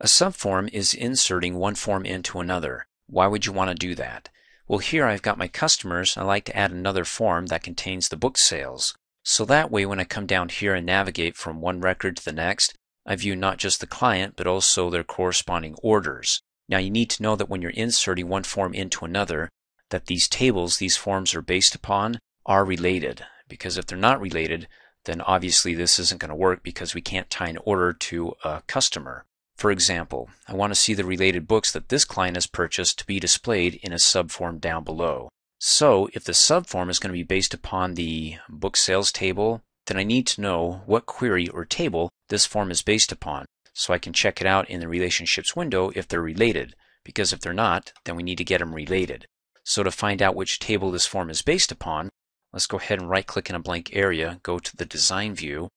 A subform is inserting one form into another. Why would you want to do that? Well, here I've got my customers. I like to add another form that contains the book sales. So that way, when I come down here and navigate from one record to the next, I view not just the client, but also their corresponding orders. Now, you need to know that when you're inserting one form into another, that these tables these forms are based upon are related. Because if they're not related, then obviously this isn't going to work because we can't tie an order to a customer. For example, I want to see the related books that this client has purchased to be displayed in a subform down below. So if the subform is going to be based upon the book sales table, then I need to know what query or table this form is based upon so I can check it out in the relationships window if they're related. Because if they're not, then we need to get them related. So to find out which table this form is based upon, let's go ahead and right click in a blank area, go to the design view,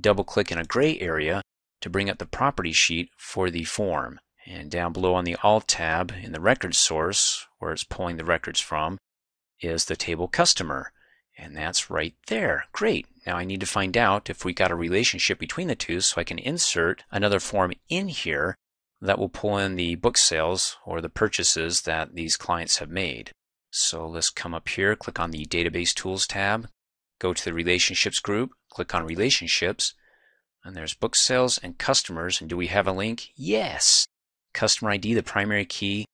double click in a gray area to bring up the property sheet for the form. And down below on the All tab in the record source, where it's pulling the records from, is the table customer. And that's right there. Great. Now I need to find out if we got a relationship between the two so I can insert another form in here that will pull in the book sales or the purchases that these clients have made. So let's come up here, click on the Database Tools tab, go to the Relationships group, click on Relationships, and there's book sales and customers. And do we have a link? Yes. Customer ID, the primary key,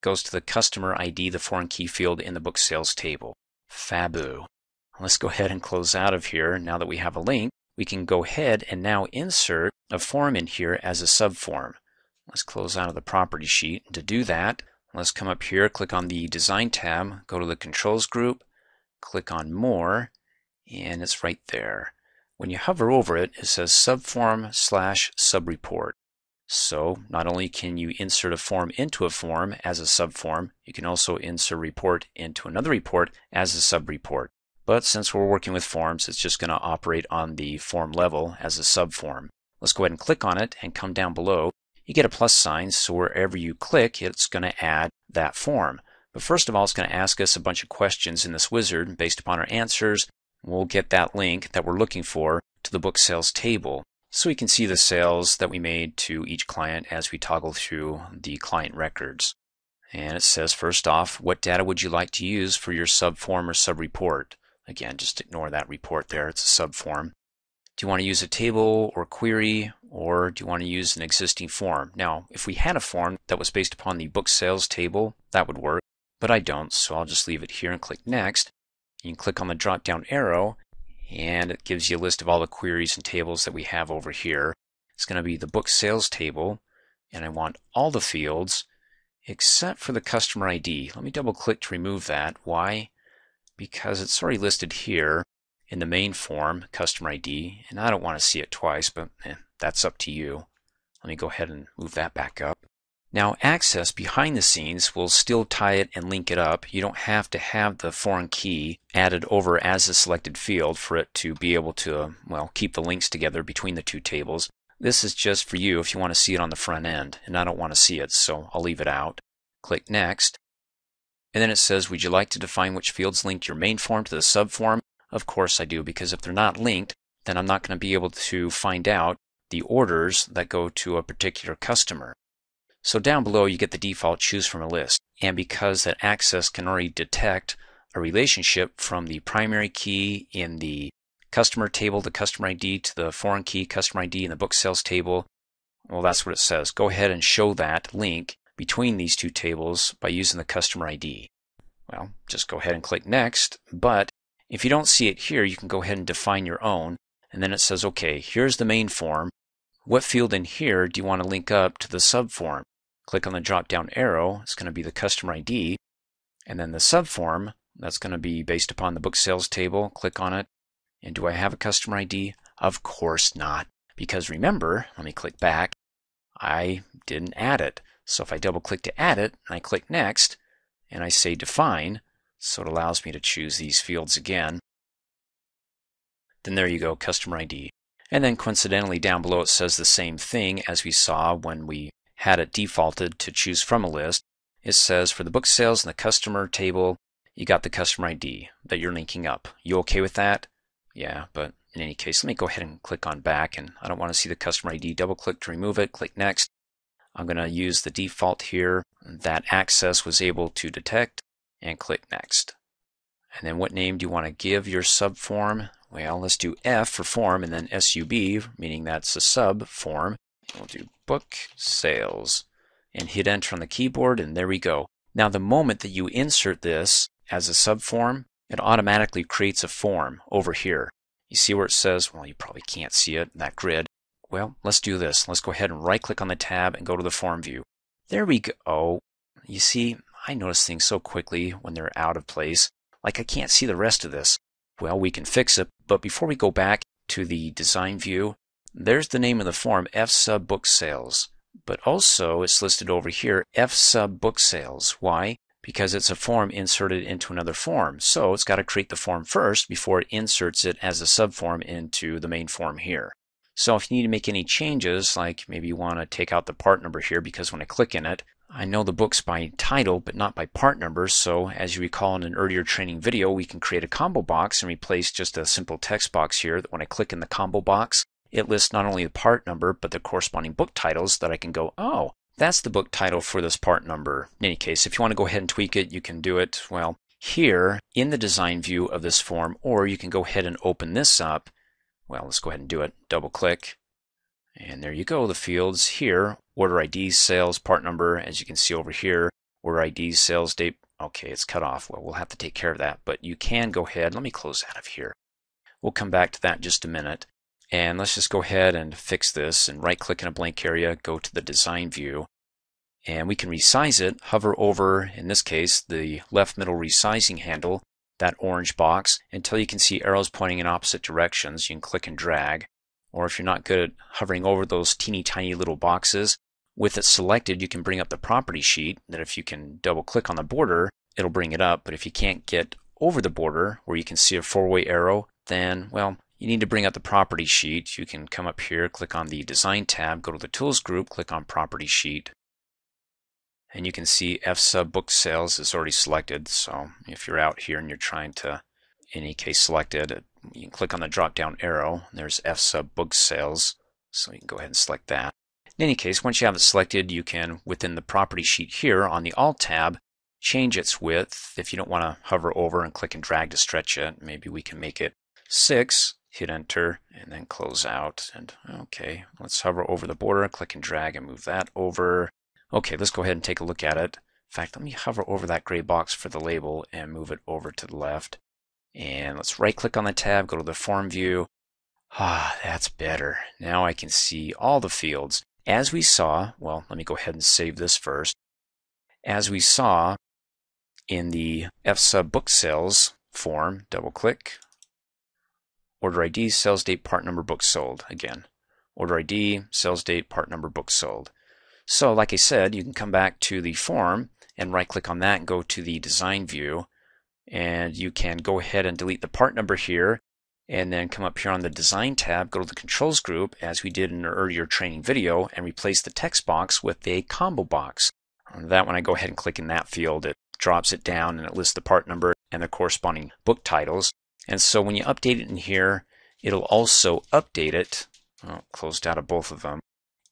goes to the customer ID, the foreign key field in the book sales table. Fabu. Let's go ahead and close out of here. Now that we have a link, we can go ahead and now insert a form in here as a subform. Let's close out of the property sheet. To do that, let's come up here, click on the Design tab, go to the Controls group, click on More, and it's right there. When you hover over it, it says subform slash subreport. So not only can you insert a form into a form as a subform, you can also insert a report into another report as a subreport. But since we're working with forms, it's just going to operate on the form level as a subform. Let's go ahead and click on it and come down below. You get a plus sign, so wherever you click, it's going to add that form. But first of all, it's going to ask us a bunch of questions in this wizard. Based upon our answers, we'll get that link that we're looking for to the book sales table. So we can see the sales that we made to each client as we toggle through the client records. And it says first off, what data would you like to use for your subform or subreport? Again, just ignore that report there, it's a subform. Do you want to use a table or query, or do you want to use an existing form? Now, if we had a form that was based upon the book sales table, that would work, but I don't, so I'll just leave it here and click Next. You can click on the drop down arrow and it gives you a list of all the queries and tables that we have over here. It's going to be the book sales table, and I want all the fields except for the customer ID. Let me double click to remove that. Why? Because it's already listed here in the main form, customer ID, and I don't want to see it twice, but eh, that's up to you. Let me go ahead and move that back up. Now Access behind the scenes will still tie it and link it up. You don't have to have the foreign key added over as a selected field for it to be able to, well, keep the links together between the two tables. This is just for you if you want to see it on the front end, and I don't want to see it, so I'll leave it out. Click Next. And then it says, would you like to define which fields link your main form to the subform? Of course I do, because if they're not linked, then I'm not going to be able to find out the orders that go to a particular customer. So down below you get the default choose from a list. And because that access can already detect a relationship from the primary key in the customer table, the customer ID, to the foreign key, customer ID in the book sales table, well, that's what it says. Go ahead and show that link between these two tables by using the customer ID. Well, just go ahead and click next. But if you don't see it here, you can go ahead and define your own. And then it says, okay, here's the main form. What field in here do you want to link up to the subform? Click on the drop down arrow, it's going to be the customer ID. And then the subform, that's going to be based upon the book sales table. Click on it. And do I have a customer ID? Of course not. Because remember, let me click back, I didn't add it. So if I double click to add it, and I click next, and I say define, so it allows me to choose these fields again, then there you go, customer ID. And then coincidentally down below it says the same thing as we saw when we had it defaulted to choose from a list, it says for the book sales in the customer table, you got the customer ID that you're linking up. You okay with that? Yeah, but in any case, let me go ahead and click on back and I don't want to see the customer ID. Double click to remove it, click next. I'm going to use the default here that Access was able to detect and click next. And then what name do you want to give your subform? Well, let's do F for form and then SUB, meaning that's a sub form. We'll do book sales and hit enter on the keyboard and there we go. Now the moment that you insert this as a subform, it automatically creates a form over here. You see where it says, well, you probably can't see it, in that grid. Well, let's do this. Let's go ahead and right click on the tab and go to the form view. There we go. You see, I notice things so quickly when they're out of place. Like I can't see the rest of this. Well, we can fix it, but before we go back to the design view, there's the name of the form, F sub book sales. But also it's listed over here, F sub book sales. Why? Because it's a form inserted into another form. So it's got to create the form first before it inserts it as a subform into the main form here. So if you need to make any changes, like maybe you want to take out the part number here because when I click in it, I know the book's by title, but not by part number. So as you recall in an earlier training video, we can create a combo box and replace just a simple text box here that when I click in the combo box, it lists not only the part number, but the corresponding book titles that I can go, oh, that's the book title for this part number. In any case, if you want to go ahead and tweak it, you can do it, well, here in the design view of this form, or you can go ahead and open this up. Well, let's go ahead and do it. Double click. And there you go, the fields here, order ID, sales, part number, as you can see over here, order ID, sales date. Okay, it's cut off. Well, we'll have to take care of that, but you can go ahead. Let me close out of here. We'll come back to that just a minute. And let's just go ahead and fix this and right click in a blank area, go to the design view, and we can resize it, hover over, in this case, the left middle resizing handle, that orange box, until you can see arrows pointing in opposite directions. You can click and drag. Or if you're not good at hovering over those teeny tiny little boxes, with it selected, you can bring up the property sheet that if you can double click on the border, it'll bring it up. But if you can't get over the border where you can see a four-way arrow, then, well, you need to bring up the property sheet. You can come up here, click on the Design tab, go to the Tools group, click on Property Sheet. And you can see F sub book sales is already selected. So if you're out here and you're trying to, in any case selected, you can click on the drop down arrow. There's F sub book sales. So you can go ahead and select that. In any case, once you have it selected, you can, within the property sheet here on the All tab, change its width. If you don't want to hover over and click and drag to stretch it, maybe we can make it 6 hit enter and then close out and okay let's hover over the border click and drag and move that over okay let's go ahead and take a look at it in fact let me hover over that gray box for the label and move it over to the left and let's right click on the tab go to the form view ah that's better now I can see all the fields as we saw well let me go ahead and save this first as we saw in the F sub book sales form double click Order ID, sales date, part number, book sold. Again, order ID, sales date, part number, book sold. So like I said, you can come back to the form and right click on that and go to the design view. And you can go ahead and delete the part number here and then come up here on the design tab, go to the controls group as we did in an earlier training video and replace the text box with a combo box. On that when I go ahead and click in that field, it drops it down and it lists the part number and the corresponding book titles. And so when you update it in here, it'll also update it, oh, closed out of both of them,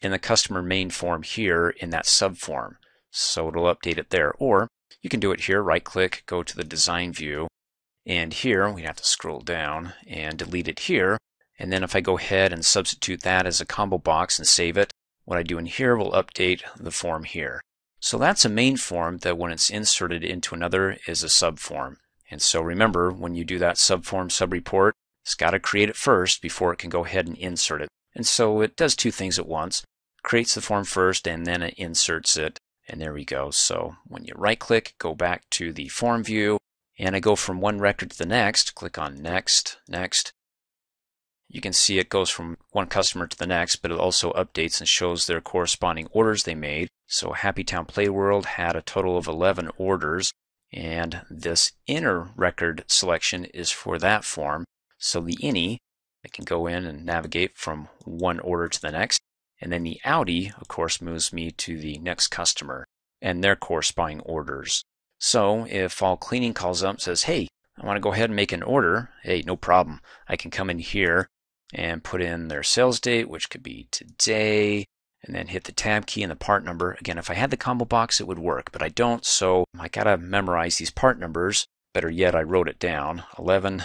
in the customer main form here in that subform. So it'll update it there. Or you can do it here, right click, go to the design view, and here we have to scroll down and delete it here. And then if I go ahead and substitute that as a combo box and save it, what I do in here will update the form here. So that's a main form that when it's inserted into another is a subform. And so remember, when you do that subform subreport, it's got to create it first before it can go ahead and insert it. And so it does two things at once. Creates the form first and then it inserts it. And there we go. So when you right click, go back to the form view and I go from one record to the next, click on next, next. You can see it goes from one customer to the next, but it also updates and shows their corresponding orders they made. So Happy Town Play World had a total of 11 orders and this inner record selection is for that form. So the any, I can go in and navigate from one order to the next. And then the Audi, of course, moves me to the next customer and their corresponding orders. So if all cleaning calls up and says, hey, I want to go ahead and make an order. Hey, no problem. I can come in here and put in their sales date, which could be today, and then hit the tab key and the part number. Again, if I had the combo box, it would work, but I don't, so I gotta memorize these part numbers. Better yet, I wrote it down 11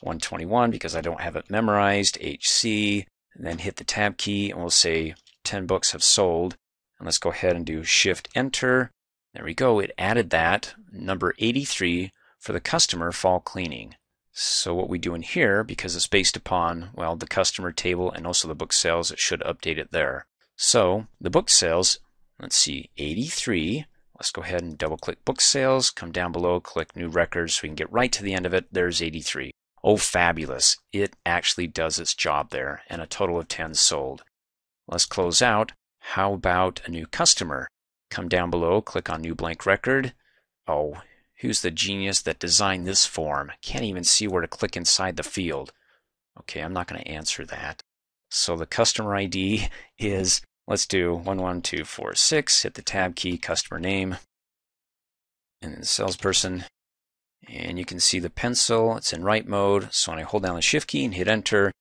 121 because I don't have it memorized, HC, and then hit the tab key, and we'll say 10 books have sold. And let's go ahead and do Shift Enter. There we go, it added that, number 83 for the customer fall cleaning. So what we do in here, because it's based upon, well, the customer table and also the book sales, it should update it there. So the book sales, let's see, 83. Let's go ahead and double click book sales, come down below, click new records so we can get right to the end of it. There's 83. Oh, fabulous. It actually does its job there, and a total of 10 sold. Let's close out. How about a new customer? Come down below, click on new blank record. Oh, Who's the genius that designed this form? Can't even see where to click inside the field. Okay, I'm not going to answer that. So the customer ID is, let's do 11246, hit the tab key, customer name, and then salesperson. And you can see the pencil, it's in write mode. So when I hold down the shift key and hit enter,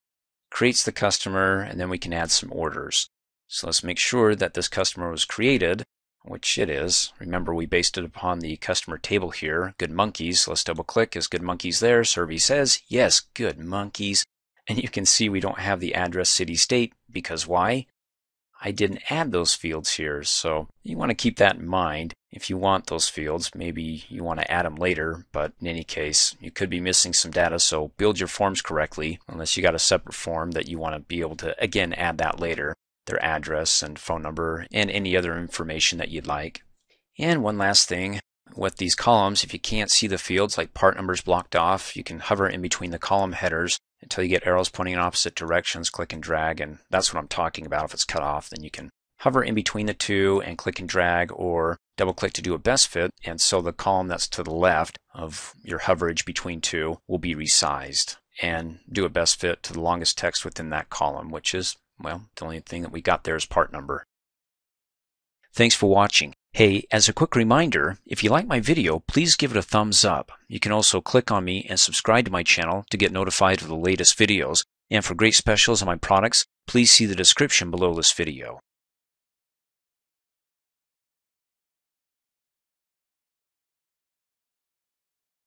creates the customer, and then we can add some orders. So let's make sure that this customer was created which it is. Remember, we based it upon the customer table here, Good Monkeys. Let's double click. Is Good Monkeys there? Survey says, yes, Good Monkeys. And you can see we don't have the address, city, state, because why? I didn't add those fields here, so you want to keep that in mind. If you want those fields, maybe you want to add them later, but in any case, you could be missing some data, so build your forms correctly, unless you got a separate form that you want to be able to, again, add that later their address and phone number, and any other information that you'd like. And one last thing, with these columns, if you can't see the fields like part numbers blocked off, you can hover in between the column headers until you get arrows pointing in opposite directions, click and drag, and that's what I'm talking about. If it's cut off, then you can hover in between the two and click and drag or double click to do a best fit. And so the column that's to the left of your hoverage between two will be resized and do a best fit to the longest text within that column, which is well, the only thing that we got there is part number. Thanks for watching. Hey, as a quick reminder, if you like my video, please give it a thumbs up. You can also click on me and subscribe to my channel to get notified of the latest videos. And for great specials on my products, please see the description below this video.